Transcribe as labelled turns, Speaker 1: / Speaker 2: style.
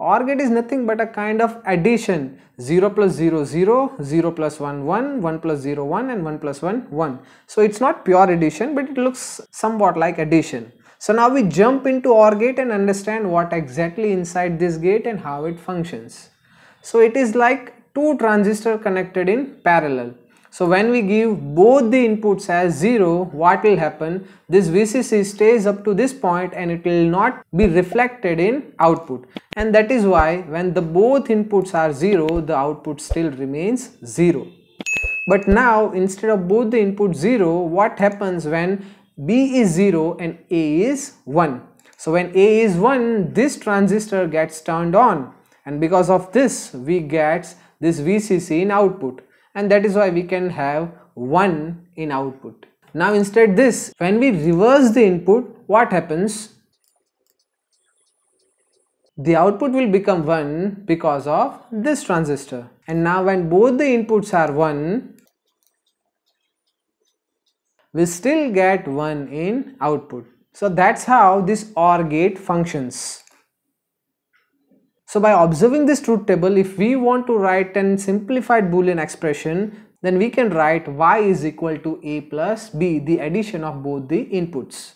Speaker 1: OR gate is nothing but a kind of addition 0 plus 0 0, 0 plus 1 1, 1 plus 0 1 and 1 plus 1 1. So it's not pure addition but it looks somewhat like addition. So now we jump into OR gate and understand what exactly inside this gate and how it functions. So it is like two transistor connected in parallel. So when we give both the inputs as 0, what will happen? This VCC stays up to this point and it will not be reflected in output. And that is why when the both inputs are 0, the output still remains 0. But now instead of both the inputs 0, what happens when B is 0 and A is 1? So when A is 1, this transistor gets turned on and because of this we get this VCC in output and that is why we can have 1 in output. Now instead this when we reverse the input what happens? The output will become 1 because of this transistor and now when both the inputs are 1 we still get 1 in output. So that's how this OR gate functions. So by observing this truth table, if we want to write an simplified boolean expression, then we can write y is equal to a plus b, the addition of both the inputs.